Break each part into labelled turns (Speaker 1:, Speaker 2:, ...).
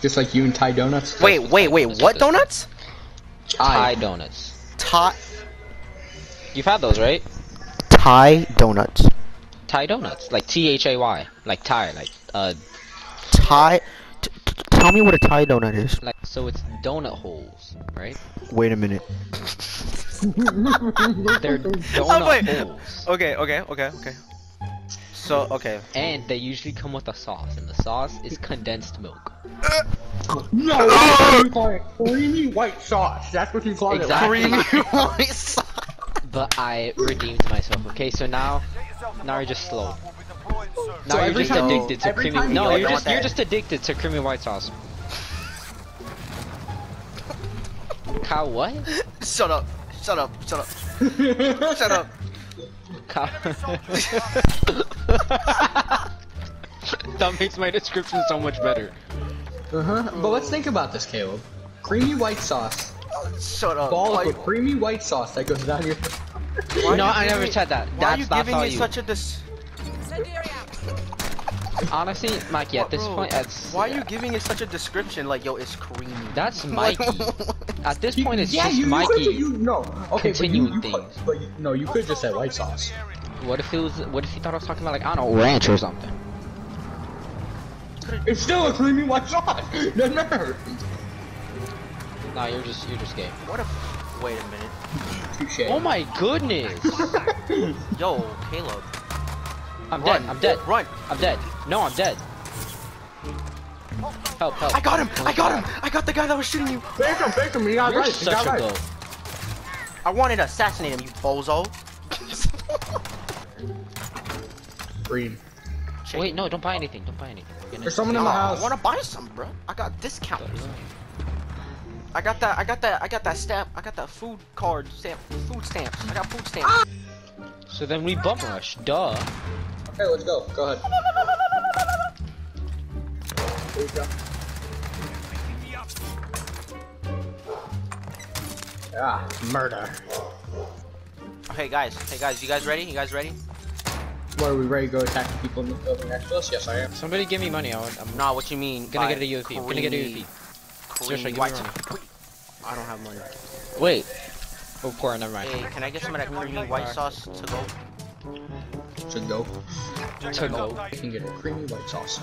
Speaker 1: Just like you and Thai donuts.
Speaker 2: Wait, wait, wait. What donuts?
Speaker 3: Thai
Speaker 1: Thai.
Speaker 3: donuts.
Speaker 2: Thai.
Speaker 3: You've had those, right?
Speaker 2: Thai donuts.
Speaker 3: Thai donuts, like T H A Y, like Thai, like uh,
Speaker 2: Thai. T t- tell me what a Thai donut is.
Speaker 3: like so it's donut holes, right?
Speaker 2: Wait a minute.
Speaker 3: They're donut
Speaker 2: wait.
Speaker 3: holes,
Speaker 2: Okay, okay, okay, okay. So, okay.
Speaker 3: and they usually come with a sauce, and the sauce is condensed milk.
Speaker 1: No, that's what you call it. Creamy white sauce. That's what you call it.
Speaker 3: Exactly.
Speaker 2: Creamy white sauce.
Speaker 3: But I redeemed myself. Okay, so now, now you're just slow. Now
Speaker 1: So
Speaker 3: you're just
Speaker 1: time-
Speaker 3: addicted to creamy.
Speaker 1: time you
Speaker 3: No, you're just
Speaker 2: want
Speaker 3: you're just addicted to creamy white sauce. Cow what?
Speaker 2: Shut up. Shut up. Shut up. Shut up.
Speaker 3: Cow. that makes my description so much better.
Speaker 1: Uh huh. But let's think about this, Caleb. Creamy white sauce.
Speaker 2: Shut up.
Speaker 1: Balls
Speaker 2: Why,
Speaker 1: with creamy white sauce that goes down your.
Speaker 2: why
Speaker 3: no,
Speaker 2: you
Speaker 3: I never
Speaker 2: giving-
Speaker 3: said that.
Speaker 2: Why are
Speaker 3: That's
Speaker 2: you giving me
Speaker 3: you.
Speaker 2: such a dis?
Speaker 3: Honestly, Mikey, at this
Speaker 2: Bro,
Speaker 3: point, that's
Speaker 2: Why are you giving it such a description? Like, yo, it's creamy.
Speaker 3: That's Mikey. At this point, it's
Speaker 1: yeah,
Speaker 3: just
Speaker 1: you, you
Speaker 3: Mikey.
Speaker 1: could, you no. Okay,
Speaker 3: continuing
Speaker 1: but you, you
Speaker 3: things.
Speaker 1: Could, but you, no, you could just say white sauce.
Speaker 3: What if it was? What if he thought I was talking about like I don't know ranch or something?
Speaker 1: It's still a creamy white sauce. No, no.
Speaker 3: Nah, you're just you're just gay.
Speaker 2: What a. Wait a minute.
Speaker 1: Touche.
Speaker 3: Oh my goodness!
Speaker 2: Yo, Caleb.
Speaker 3: I'm
Speaker 2: Run.
Speaker 3: dead. I'm dead.
Speaker 2: Run.
Speaker 3: I'm dead. No, I'm dead. Help! Help!
Speaker 2: I got him. I got him. I got the guy that was shooting you.
Speaker 1: Fake him, fake him. He got
Speaker 3: You're
Speaker 1: right. He got
Speaker 3: such a
Speaker 1: right.
Speaker 3: goat.
Speaker 2: I wanted to assassinate him, you bozo.
Speaker 1: Green.
Speaker 2: Shake.
Speaker 3: Wait, no! Don't buy anything. Don't buy anything. Gonna-
Speaker 1: There's someone in
Speaker 2: Oh,
Speaker 1: house.
Speaker 2: I want to buy some, bro. I got discounts. I got that. I got that. I got that stamp. I got that food card stamp. Food stamps. I got food stamps.
Speaker 3: So then we bum rush. Duh.
Speaker 1: Okay, let's go. Go ahead. There you go. Ah, murder.
Speaker 2: Hey guys. Hey guys. You guys ready? You guys ready?
Speaker 1: What, are we ready to go attack the people in the building next to us? Yes, I am.
Speaker 3: Somebody give me money. I want, I'm
Speaker 2: Nah. What you mean?
Speaker 3: gonna get a UFP. I'm gonna get a
Speaker 2: creamy-
Speaker 3: UFP. Seriously, give me money.
Speaker 2: I don't have money.
Speaker 3: Wait. Oh, poor. Never mind.
Speaker 2: Hey, can I get some of that creamy white sauce to go?
Speaker 1: To go.
Speaker 3: To go.
Speaker 1: I can get a creamy white sauce.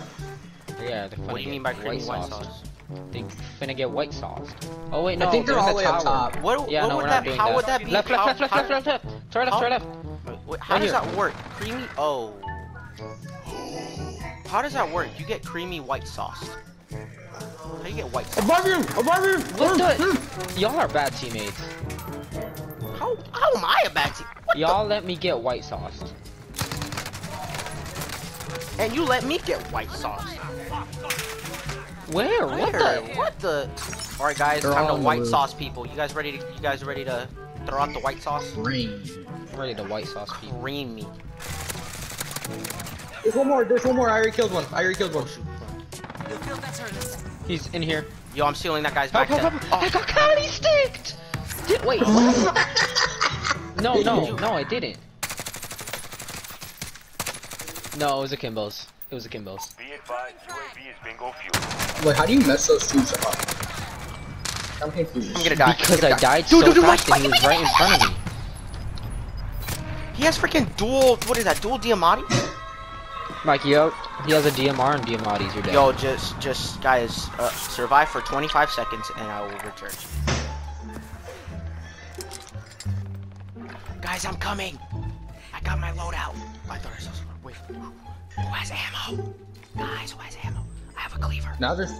Speaker 3: Yeah. They're
Speaker 2: What do you mean by creamy white sauce?
Speaker 3: They finna get white sauce. Oh wait, no.
Speaker 1: I think they're
Speaker 3: in
Speaker 1: all
Speaker 3: the
Speaker 1: the way up top.
Speaker 2: What,
Speaker 3: Yeah,
Speaker 2: what
Speaker 3: no,
Speaker 2: would
Speaker 3: we're
Speaker 2: that?
Speaker 3: doing
Speaker 2: how
Speaker 3: that.
Speaker 2: would that be?
Speaker 3: Left,
Speaker 2: how,
Speaker 3: left, left,
Speaker 2: how,
Speaker 3: left, left, left, left. Turn left,
Speaker 2: how-
Speaker 3: turn left.
Speaker 2: Wait, how
Speaker 3: Right
Speaker 2: does
Speaker 3: here.
Speaker 2: that work? Creamy? Oh. How does that work? You get creamy white sauce. How do you get white sauce?
Speaker 1: Above you! Above you!
Speaker 3: What the? Mm. Y'all are bad teammates.
Speaker 2: How, how am I a bad team?
Speaker 3: Y'all let me get white sauce.
Speaker 2: and you let me get white sauce.
Speaker 3: Where? What
Speaker 2: Where?
Speaker 3: the?
Speaker 2: What the? All right, guys,
Speaker 1: They're
Speaker 2: time to white sauce people. You guys ready to? You guys ready to throw out the white sauce?
Speaker 1: Green.
Speaker 3: I'm ready to white sauce people.
Speaker 2: Creamy.
Speaker 1: There's one more, there's one more. I already killed one. I already killed one.
Speaker 3: He's in here.
Speaker 2: Yo, I'm stealing that guy's
Speaker 3: Help,
Speaker 2: back.
Speaker 3: help, help. I got oh. Cali sticked! Did, wait, what? no, no, no, I didn't. No, it was a Kimbo's. It was a Kimbo's.
Speaker 4: Be advised, UAV is bingo fuel.
Speaker 1: Wait, how do you mess those tubes up? I'm confused.
Speaker 2: I'm gonna die.
Speaker 3: Because
Speaker 2: I'm
Speaker 3: I
Speaker 2: die.
Speaker 3: died
Speaker 2: Dude,
Speaker 3: so
Speaker 2: dude, dude,
Speaker 3: fast
Speaker 2: Mike,
Speaker 3: and he was right in front of me.
Speaker 2: He has freaking dual. What is that? Dual Diamatti?
Speaker 3: Mikey, yo, he has a DMR and Diamatti's your dad.
Speaker 2: Yo, just, just guys, uh, survive for 25 seconds and I will return. Guys, I'm coming. I got my loadout. I thought I saw someone. Wait, who has ammo? Guys, who has ammo? I have a cleaver.
Speaker 1: Now there's,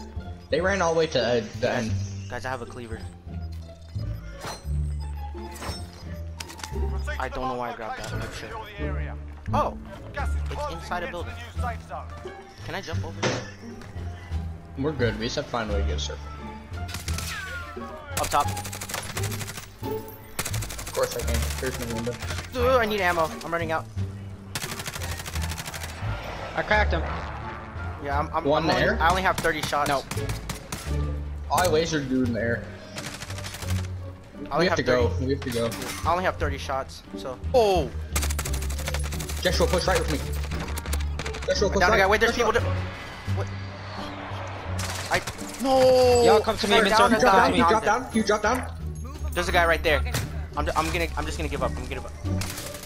Speaker 1: they ran all the way to uh, the end.
Speaker 2: Guys, I have a cleaver. I don't know why I grabbed that. Oh, shit. Oh, it's inside a building. Can I jump over there?
Speaker 1: We're good. We just have to find a way to get a circle.
Speaker 2: Up top.
Speaker 1: Of course I can. There's no window.
Speaker 2: Ugh, I need ammo. I'm running out.
Speaker 3: I cracked him.
Speaker 2: Yeah, I'm. I'm
Speaker 1: One
Speaker 2: I'm only- I only have 30 shots.
Speaker 3: No.
Speaker 1: I lasered dude in the air.
Speaker 2: I
Speaker 1: We
Speaker 2: only
Speaker 1: have to
Speaker 2: 30
Speaker 1: go. We have to go.
Speaker 2: I only have 30 shots, so. Oh!
Speaker 1: Joshua, push right with me. Joshua, push
Speaker 2: Down the
Speaker 1: right.
Speaker 2: guy. Wait, there's
Speaker 1: Joshua.
Speaker 2: people. To... What? I. No.
Speaker 3: Y'all come to me, Mr.
Speaker 2: down
Speaker 1: You drop down,
Speaker 3: to
Speaker 1: you drop down, you drop down.
Speaker 2: There's a guy right there. I'm, I'm gonna I'm just gonna give up. I'm gonna give up.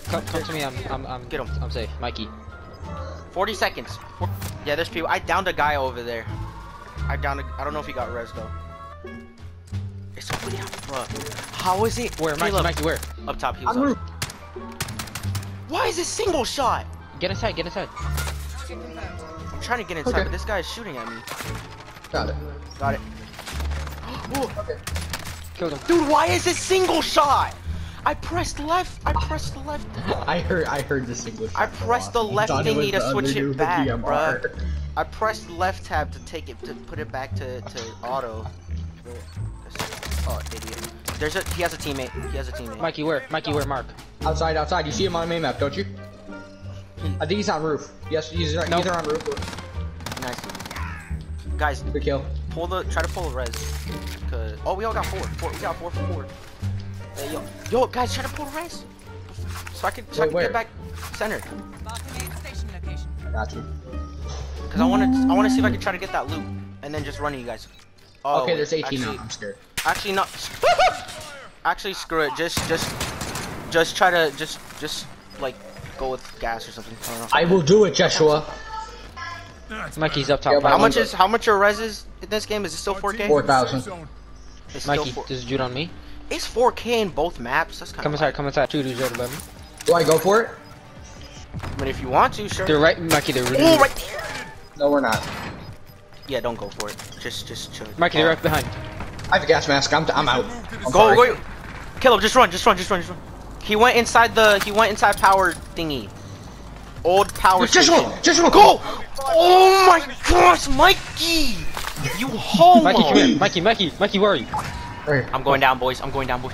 Speaker 3: Come, come to me. I'm, I'm, I'm.
Speaker 2: Get 'em.
Speaker 3: I'm safe, Mikey.
Speaker 2: 40 seconds. Yeah, there's people. I downed a guy over there. I downed. A, I don't know if he got res though. It's somebody up front. How is it?
Speaker 3: Where, Mikey?
Speaker 2: Caleb,
Speaker 3: Mikey, where?
Speaker 2: Up top. He was
Speaker 1: On
Speaker 2: up. Why is it single shot?
Speaker 3: Get inside. Get inside.
Speaker 2: I'm trying to get inside,
Speaker 1: Okay.
Speaker 2: but this guy is shooting at me.
Speaker 1: Got it.
Speaker 2: Got it.
Speaker 3: Killed him.
Speaker 2: Dude, why is it single shot? I pressed left. I pressed left.
Speaker 1: I heard, I heard the single.
Speaker 2: I pressed the left
Speaker 1: thought it
Speaker 2: thingy to switch it back,
Speaker 1: DMR.
Speaker 2: bruh. I pressed left tab to take it to put it back to, to auto. Oh, idiot. There's a he has a teammate. He has a teammate.
Speaker 3: Mikey, where? Mikey, where? Mark.
Speaker 1: Outside, outside. You see him on the main map, don't you? I think he's on roof. Yes, he's either,
Speaker 3: Nope.
Speaker 1: either on roof or
Speaker 2: Nice. Guys,
Speaker 1: good kill.
Speaker 2: pull the try to pull the res. Cause oh we all got four. Four we got four for four. Hey, yo, yo guys, try to pull the res. So I can, so I
Speaker 1: Wait,
Speaker 2: can
Speaker 1: where?
Speaker 2: get back center.
Speaker 1: Got you.
Speaker 2: Cause I wanna I wanna see if I can try to get that loot and then just run you guys. Oh,
Speaker 1: okay, there's 18
Speaker 2: actually,
Speaker 1: now. I'm scared.
Speaker 2: Actually, not. Actually, screw it. Just, just, just try to, just, just like go with gas or something. I don't know.
Speaker 1: I will do it, Joshua.
Speaker 3: Mikey's up top.
Speaker 1: Yeah,
Speaker 2: How much is how much are reses in this game? Is it still 4K?
Speaker 1: 4,000.
Speaker 2: It's still
Speaker 3: Mikey,
Speaker 2: four-
Speaker 3: this is Jude on me.
Speaker 2: It's 4K in both maps. That's kind
Speaker 3: Come
Speaker 2: of.
Speaker 3: inside. Come inside. Jude, who's above me?
Speaker 1: Do I go for it?
Speaker 2: I mean, if you want to, sure.
Speaker 3: They're right, Mikey. They're really.
Speaker 2: Oh, right there.
Speaker 1: No, we're not.
Speaker 2: Yeah, don't go for it. Just, just chill.
Speaker 3: Mikey, they're right behind.
Speaker 1: I have a gas mask. I'm, I'm out. I'm
Speaker 2: Go,
Speaker 1: sorry.
Speaker 2: go. Kill him. Just run. Just run. Just run. Just run. He went inside the. He went inside power thingy. Old power Just station.
Speaker 1: Joshua, Joshua,
Speaker 2: Go! Oh my gosh, Mikey! You homo!
Speaker 3: Mikey, come here. Mikey, Mikey, Mikey, where are you?
Speaker 1: Right.
Speaker 2: I'm going down, boys. I'm going down, boys.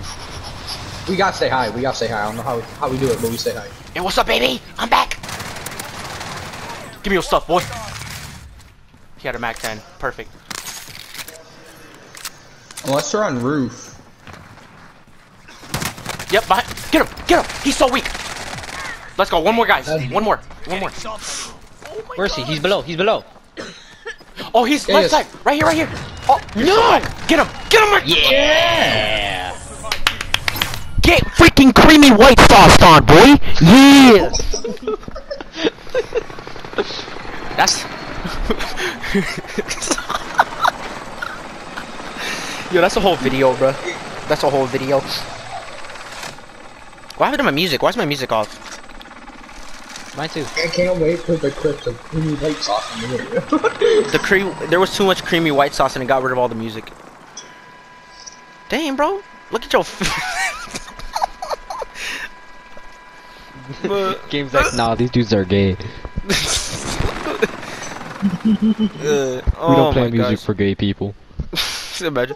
Speaker 1: We gotta stay high. We gotta stay high. I don't know how we, how we do it, but we stay high.
Speaker 2: Hey, what's up, baby? I'm back. Give me your stuff, boy. He had a Mac 10. Perfect.
Speaker 1: Unless they're on roof.
Speaker 2: Yep, behind. Get him! Get him! He's so weak. Let's go. One more, guys. One more. One more.
Speaker 3: Where is he? He's below. He's below.
Speaker 2: Oh, he's
Speaker 1: Yeah,
Speaker 2: left
Speaker 1: yes.
Speaker 2: side. Right here, right here. Oh, no! Get him! Get him! Right
Speaker 3: Yeah.
Speaker 2: Get freaking creamy white sauce on, boy! Yeah! That's... Yo, that's a whole video, bro. That's a whole video. What happened to my music? Why is my music off?
Speaker 3: Mine too.
Speaker 1: I can't wait for the clips of creamy white sauce in the video.
Speaker 2: The cream... There was too much creamy white sauce and it got rid of all the music. Damn, bro. Look at your... But-
Speaker 3: Game's like, nah, these dudes are gay.
Speaker 2: Uh,
Speaker 3: We
Speaker 2: oh
Speaker 3: don't play music
Speaker 2: gosh.
Speaker 3: for gay people.
Speaker 2: Imagine.